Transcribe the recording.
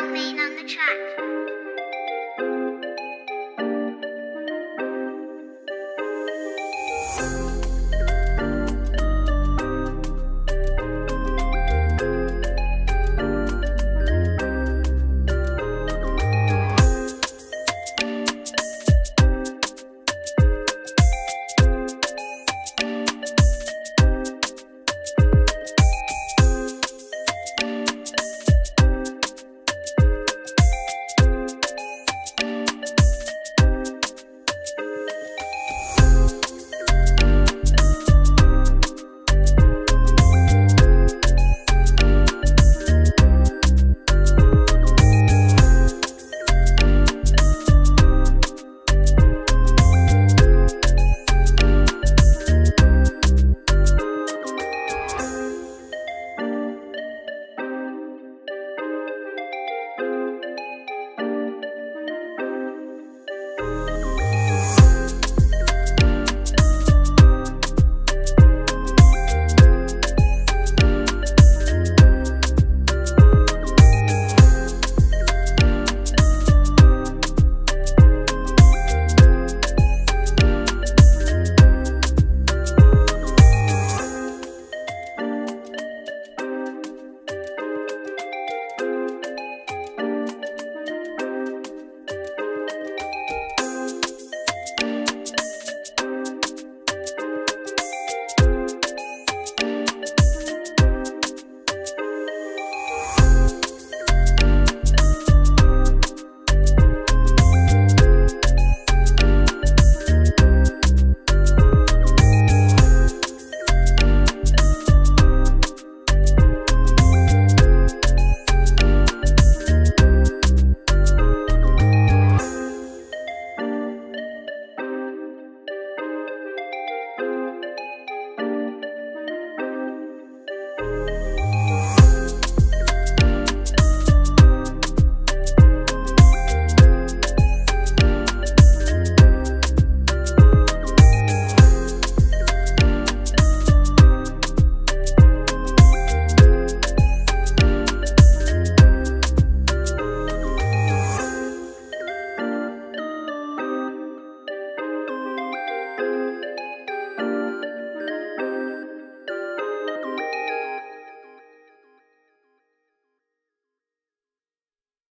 Remain on the track.